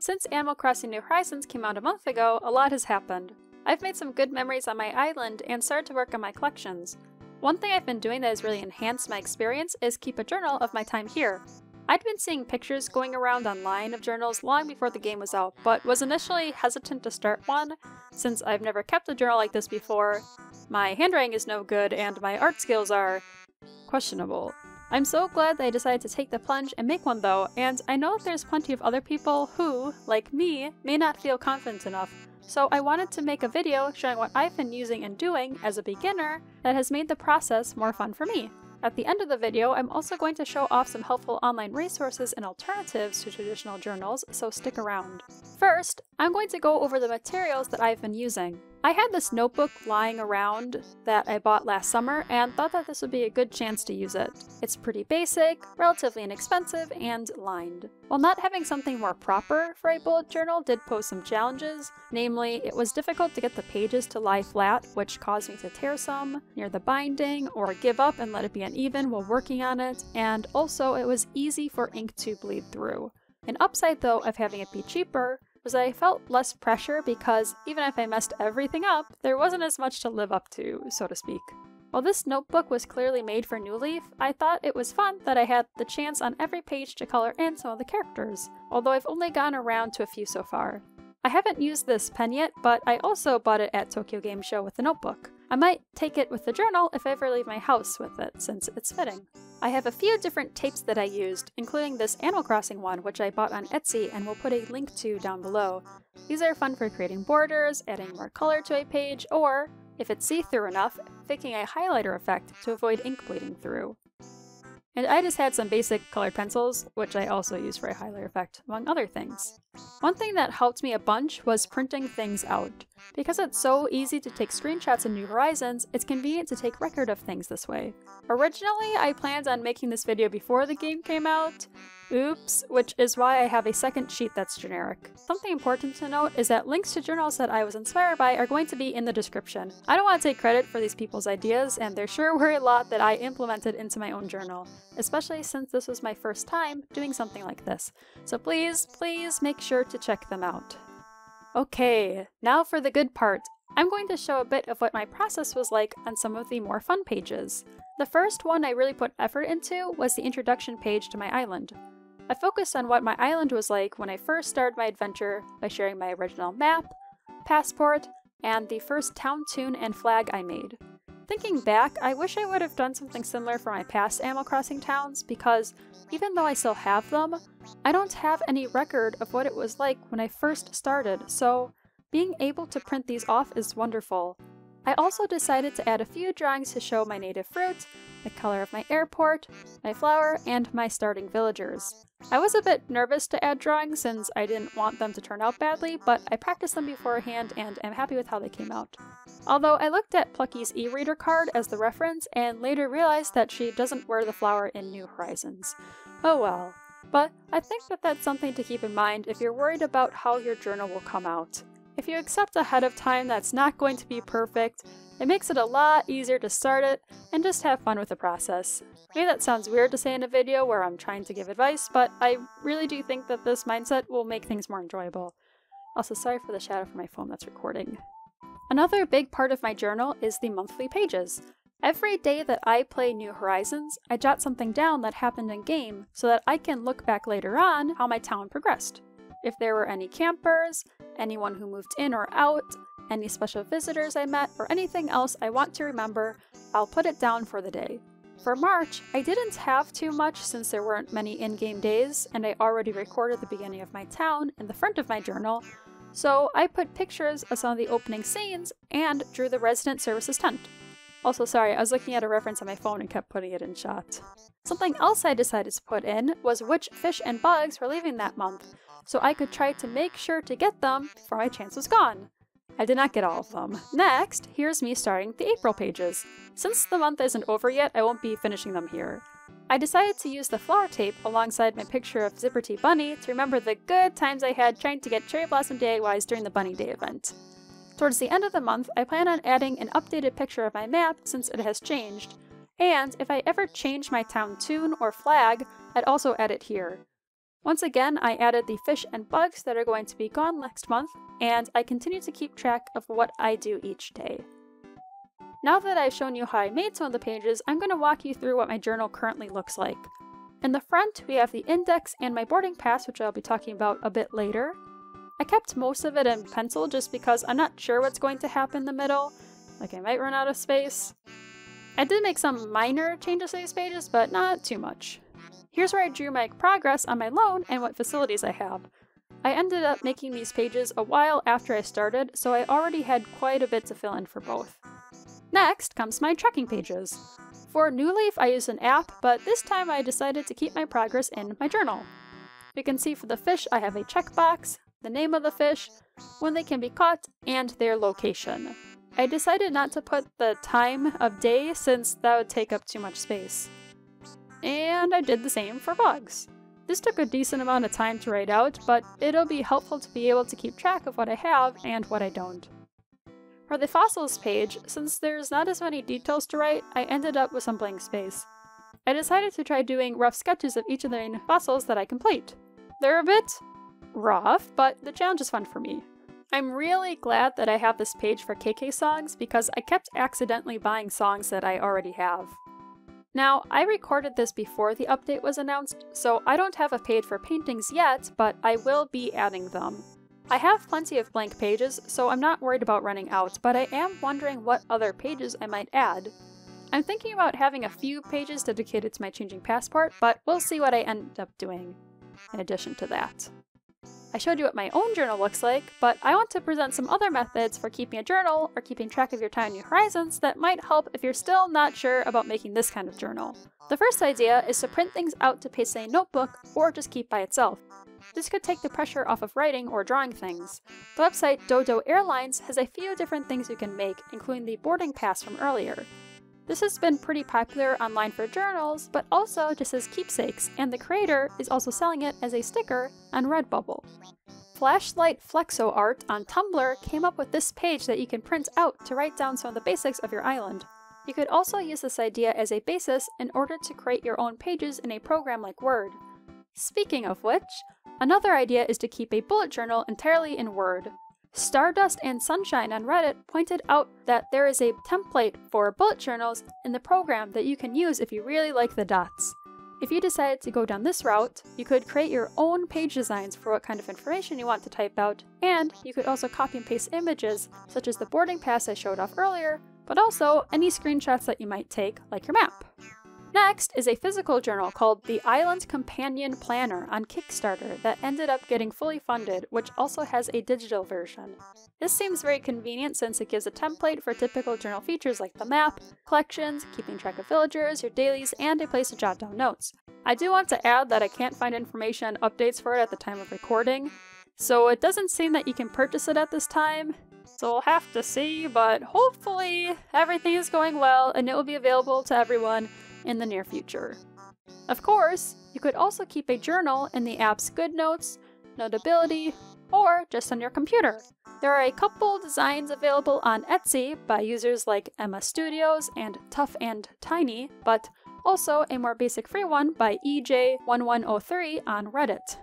Since Animal Crossing New Horizons came out a month ago, a lot has happened. I've made some good memories on my island and started to work on my collections. One thing I've been doing that has really enhanced my experience is keep a journal of my time here. I'd been seeing pictures going around online of journals long before the game was out, but was initially hesitant to start one, since I've never kept a journal like this before. My handwriting is no good, and my art skills are questionable. I'm so glad that I decided to take the plunge and make one though, and I know there's plenty of other people who, like me, may not feel confident enough. So I wanted to make a video showing what I've been using and doing as a beginner that has made the process more fun for me. At the end of the video, I'm also going to show off some helpful online resources and alternatives to traditional journals, so stick around. First, I'm going to go over the materials that I've been using. I had this notebook lying around that I bought last summer and thought that this would be a good chance to use it. It's pretty basic, relatively inexpensive, and lined. While not having something more proper for a bullet journal did pose some challenges, namely, it was difficult to get the pages to lie flat, which caused me to tear some near the binding or give up and let it be uneven while working on it, and also it was easy for ink to bleed through. An upside, though, of having it be cheaper was I felt less pressure because even if I messed everything up, there wasn't as much to live up to, so to speak. While this notebook was clearly made for New Leaf, I thought it was fun that I had the chance on every page to color in some of the characters, although I've only gone around to a few so far. I haven't used this pen yet, but I also bought it at Tokyo Game Show with the notebook. I might take it with the journal if I ever leave my house with it, since it's fitting. I have a few different tapes that I used, including this Animal Crossing one, which I bought on Etsy and will put a link to down below. These are fun for creating borders, adding more color to a page, or, if it's see-through enough, faking a highlighter effect to avoid ink bleeding through. And I just had some basic colored pencils, which I also use for a highlighter effect, among other things. One thing that helped me a bunch was printing things out. Because it's so easy to take screenshots in New Horizons, it's convenient to take record of things this way. Originally, I planned on making this video before the game came out, Oops, which is why I have a second sheet that's generic. Something important to note is that links to journals that I was inspired by are going to be in the description. I don't want to take credit for these people's ideas, and there sure were a lot that I implemented into my own journal, especially since this was my first time doing something like this. So please, please make sure to check them out. Okay, now for the good part. I'm going to show a bit of what my process was like on some of the more fun pages. The first one I really put effort into was the introduction page to my island. I focused on what my island was like when I first started my adventure by sharing my original map, passport, and the first town tune and flag I made. Thinking back, I wish I would have done something similar for my past Animal Crossing towns because even though I still have them, I don't have any record of what it was like when I first started, so being able to print these off is wonderful. I also decided to add a few drawings to show my native fruit, the color of my airport, my flower, and my starting villagers. I was a bit nervous to add drawings since I didn't want them to turn out badly, but I practiced them beforehand and am happy with how they came out. Although I looked at Plucky's e-reader card as the reference and later realized that she doesn't wear the flower in New Horizons. Oh well. But I think that that's something to keep in mind if you're worried about how your journal will come out. If you accept ahead of time that's not going to be perfect, it makes it a lot easier to start it and just have fun with the process. Maybe that sounds weird to say in a video where I'm trying to give advice, but I really do think that this mindset will make things more enjoyable. Also, sorry for the shadow from my phone that's recording. Another big part of my journal is the monthly pages. Every day that I play New Horizons, I jot something down that happened in game so that I can look back later on how my town progressed. If there were any campers, anyone who moved in or out, any special visitors I met, or anything else I want to remember, I'll put it down for the day. For March, I didn't have too much since there weren't many in-game days, and I already recorded the beginning of my town in the front of my journal, so I put pictures of some of the opening scenes and drew the resident services tent. Also, sorry, I was looking at a reference on my phone and kept putting it in shot. Something else I decided to put in was which fish and bugs were leaving that month, so I could try to make sure to get them before my chance was gone. I did not get all of them. Next, here's me starting the April pages. Since the month isn't over yet, I won't be finishing them here. I decided to use the flower tape alongside my picture of Zipper T. Bunny to remember the good times I had trying to get Cherry Blossom DIYs during the Bunny Day event. Towards the end of the month, I plan on adding an updated picture of my map since it has changed, and if I ever change my town tune or flag, I'd also add it here. Once again, I added the fish and bugs that are going to be gone next month, and I continue to keep track of what I do each day. Now that I've shown you how I made some of the pages, I'm going to walk you through what my journal currently looks like. In the front, we have the index and my boarding pass, which I'll be talking about a bit later. I kept most of it in pencil just because I'm not sure what's going to happen in the middle, like I might run out of space. I did make some minor changes to these pages, but not too much. Here's where I drew my progress on my loan and what facilities I have. I ended up making these pages a while after I started, so I already had quite a bit to fill in for both. Next comes my tracking pages. For New Leaf, I used an app, but this time I decided to keep my progress in my journal. You can see for the fish, I have a checkbox, the name of the fish, when they can be caught, and their location. I decided not to put the time of day since that would take up too much space. And I did the same for bugs. This took a decent amount of time to write out, but it'll be helpful to be able to keep track of what I have and what I don't. For the fossils page, since there's not as many details to write, I ended up with some blank space. I decided to try doing rough sketches of each of the fossils that I complete. They're a bit rough, but the challenge is fun for me. I'm really glad that I have this page for KK songs because I kept accidentally buying songs that I already have. Now, I recorded this before the update was announced, so I don't have a page for paintings yet, but I will be adding them. I have plenty of blank pages, so I'm not worried about running out, but I am wondering what other pages I might add. I'm thinking about having a few pages dedicated to my changing passport, but we'll see what I end up doing in addition to that. I showed you what my own journal looks like, but I want to present some other methods for keeping a journal or keeping track of your time New Horizons that might help if you're still not sure about making this kind of journal. The first idea is to print things out to paste in a notebook or just keep by itself. This could take the pressure off of writing or drawing things. The website Dodo Airlines has a few different things you can make, including the boarding pass from earlier. This has been pretty popular online for journals, but also just as keepsakes, and the creator is also selling it as a sticker on Redbubble. Flashlight Flexo Art on Tumblr came up with this page that you can print out to write down some of the basics of your island. You could also use this idea as a basis in order to create your own pages in a program like Word. Speaking of which, Another idea is to keep a bullet journal entirely in Word. Stardust and Sunshine on Reddit pointed out that there is a template for bullet journals in the program that you can use if you really like the dots. If you decided to go down this route, you could create your own page designs for what kind of information you want to type out, and you could also copy and paste images, such as the boarding pass I showed off earlier, but also any screenshots that you might take, like your map. Next is a physical journal called the Island Companion Planner on Kickstarter that ended up getting fully funded, which also has a digital version. This seems very convenient since it gives a template for typical journal features like the map, collections, keeping track of villagers, your dailies, and a place to jot down notes. I do want to add that I can't find information on updates for it at the time of recording, so it doesn't seem that you can purchase it at this time. So we'll have to see, but hopefully everything is going well and it will be available to everyone in the near future. Of course, you could also keep a journal in the app's GoodNotes, Notability, or just on your computer. There are a couple designs available on Etsy by users like Emma Studios and Tough and Tiny, but also a more basic free one by EJ1103 on Reddit.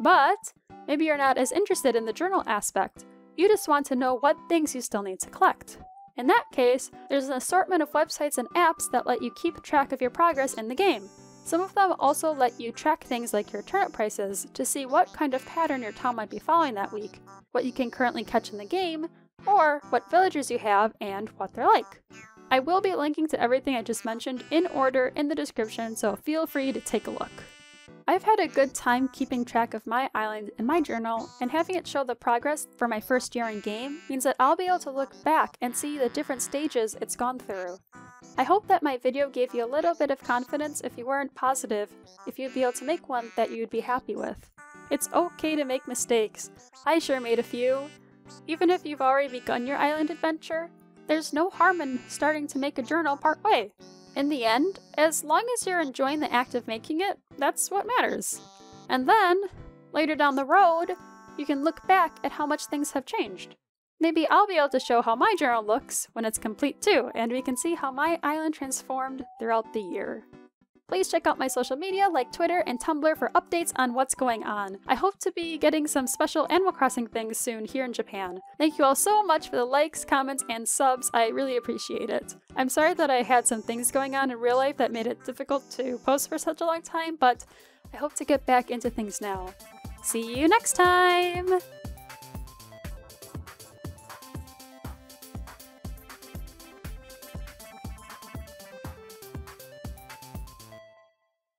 But maybe you're not as interested in the journal aspect. You just want to know what things you still need to collect. In that case, there's an assortment of websites and apps that let you keep track of your progress in the game. Some of them also let you track things like your turnip prices to see what kind of pattern your town might be following that week, what you can currently catch in the game, or what villagers you have and what they're like. I will be linking to everything I just mentioned in order in the description, so feel free to take a look. I've had a good time keeping track of my island in my journal, and having it show the progress for my first year in game means that I'll be able to look back and see the different stages it's gone through. I hope that my video gave you a little bit of confidence if you weren't positive, if you'd be able to make one that you'd be happy with. It's okay to make mistakes. I sure made a few. Even if you've already begun your island adventure, there's no harm in starting to make a journal part way. In the end, as long as you're enjoying the act of making it, that's what matters. And then, later down the road, you can look back at how much things have changed. Maybe I'll be able to show how my journal looks when it's complete too, and we can see how my island transformed throughout the year. Please check out my social media like Twitter and Tumblr for updates on what's going on. I hope to be getting some special Animal Crossing things soon here in Japan. Thank you all so much for the likes, comments, and subs. I really appreciate it. I'm sorry that I had some things going on in real life that made it difficult to post for such a long time, but I hope to get back into things now. See you next time!